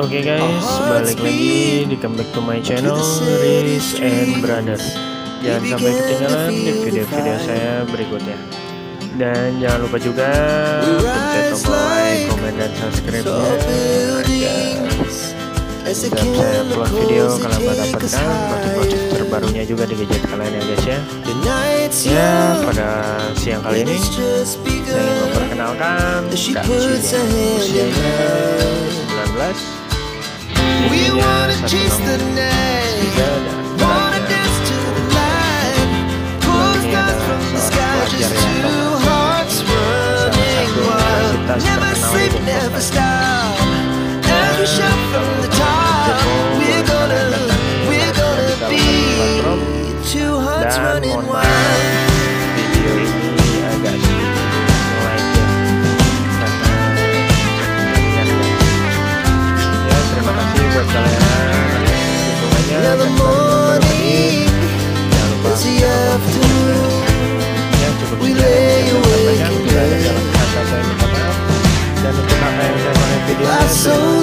Oke guys, balik lagi di comeback to my channel Riz and Brother. Jangan sampai ketinggalan di video-video saya berikutnya. Dan jangan lupa juga pencet tombol like, komen, dan subscribe-nya. agar setiap saya upload video kalian mendapatkan notif-notif terbarunya juga di gadget kalian ya guys ya. Ya, pada siang kali ini saya ingin memperkenalkan Kak Cilia. Usianya 19 We chase the night, wanna dance to the light. Pull stars from the sky, just two hearts running wild. Never sleep, never stop. Every shot from the top, we're gonna, we're gonna be two hearts running wild. yeah, so